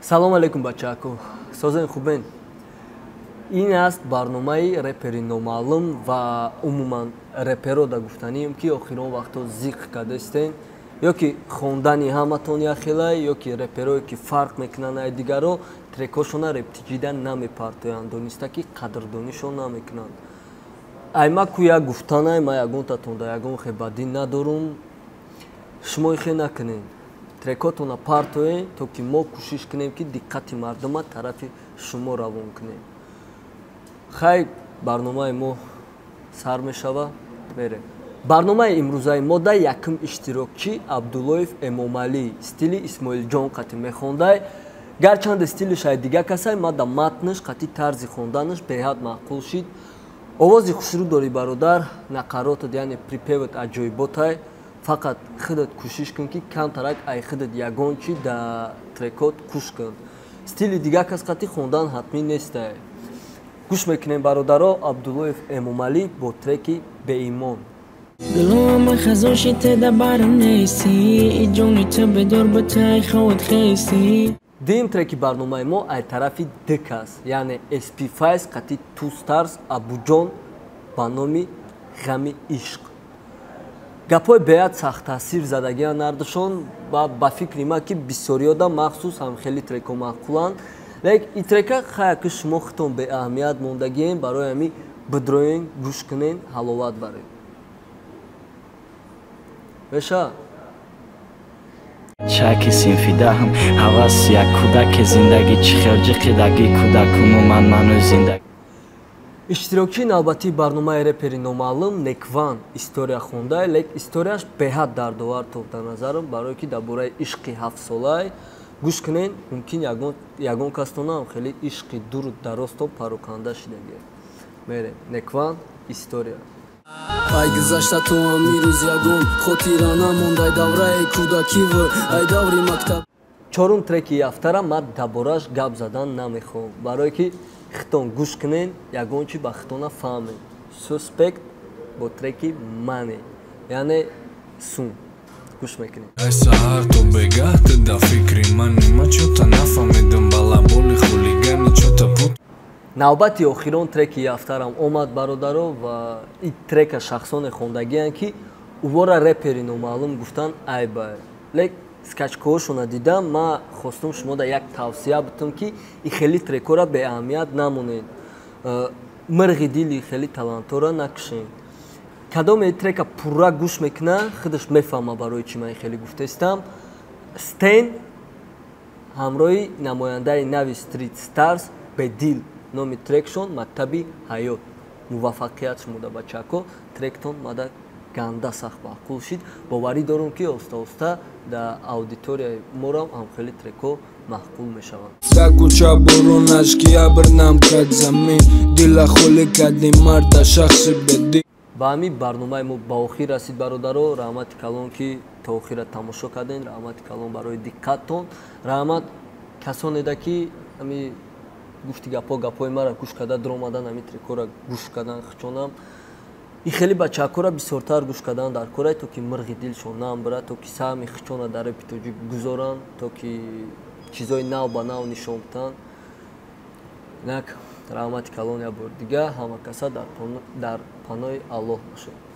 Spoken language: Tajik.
салом алейкум бачаако созен хубен. Ин аст барномаи репери номаълум ва умуман реперо да гуфтанием ки охирон вақтҳо зиқ кардастен ё ки хондани ҳаматон яхелай ё ки реперое ки фарқ мекунанд ай дигаро трекҳошона рептиҷида намепартоянд. Дониста ки қадрдонишон намекунанд. Ай ма ку як гуфтанай ма ягонтатон да ягон хебадӣ надорум. Шумо ихе накунед трекотона партое то ки мо кӯшиш кунем ки диққати мардума тарафи шумо равон кунем. Хай барномаи мо сар мешава берем. Барномаи имрӯзаи мо да якум иштирокчӣ абдуллоев эмомалӣ стили исмоилҷон қати мехондай. Гарчанде стилиш ай дига касай ма да матнаш қати тарзи хонданаш беҳад маъқул шид. Овози хушрӯ дорӣ бародар нақаротат яъне припеват аҷоиботай фақат худат кӯшиш кун ки камтарак ай худат ягон чи да трекот куш кун. Стили дига кас қати хондан ҳатмӣ нестай гӯш мекунем бародаро абдуллоев эмомалӣ бо треки беимон дилома хазоши теда барам неси ҷони ту бедор ба тай хавад хеси. Дим треки барномаи мо ай тарафи дкас яъне sp5 қати two stars абуҷон ба номи ғами ишқ гапҳои беҳад сахттаъсир задагиан нардашон ва ба фикри ма ки бисёриёда махсус ҳам хеле треко маъқуланд. Лек и трека хаяки шумо хитон беаҳамият мондагием барои ҳами бидроен гӯш кунен ҳаловат баред. Беша чаки синфидаҳам ҳавас як кӯдаки зиндаги чӣ хелҷиқидаги кӯдакуму ман ману зиндаг иштирокчии навбатии барномаи репери номаълум некван история хонда лек историяш беҳад дардовар тофта назарам барое ки дар бораи ишқи ҳафтсолаи гӯш кунед мумкин ягон кастонам хеле ишқи дур даросто пароканда шидагӣ мере некван история ай гузашта то амирӯз ягон хотира намондай давраи кӯдакив ай даври мактаб. Чорум треки ҳафтара ман дар борааш гап задан намехоҳам. Барое ки хитон гӯш кунед ягон чи ба хитона фаҳмед. Суспект бо треки мане яъне сум гӯш мекунед ай саҳар то бегаҳта да фикри ман нима чота нафаҳмидам балаболи хулигани чота пут. Навбати охирон треки ҳафтарам омад бародаро ва и трека шахсоне хондагиянд ки увора репери номаълум гуфтанд айба лек скачкаҳошона дидам ма хостум шумо да як тавсия бутам ки и хеле трекора беаҳамият намонед. Мирғи дили хеле талантора накушед кадоме трека пурра гӯш мекуна худаш мефаҳма барои чӣ ман хеле гуфтаистам стен ҳамроҳи намояндаи нави стрит старс бедил номи трекшон мактаби ҳаёт. Муваффақият шумода бачако тректон мада ганда сахт маъқул шид. Боварӣ дорам ки остаоста дар аудиторияи морам ҳам хеле треко маҳқул мешаванд. Да кӯча борон ашки абр нам кад замин. Дила холӣ кади марда шахси беди ба ҳамин барномаи мо ба охир расид бародаро раҳмати калон ки то охира тамошо кардем раҳмати калон барои диққаттон раҳмат касонеда ки ами гуфти гапҳо гапҳои мара гӯш карда дуромадан ҳамин трекора гӯш кардан хичонам и хеле бачаҳакора бисёртар гӯш кардан дар корае то ки мирғи дилшон наам бирад то ки саҳми хичона дар репитоҷӣ гузоранд то ки чизҳои нав ба нав нишон кутанд инак раҳмати калон як бори дигар ҳама каса дар панои аллоҳ бошад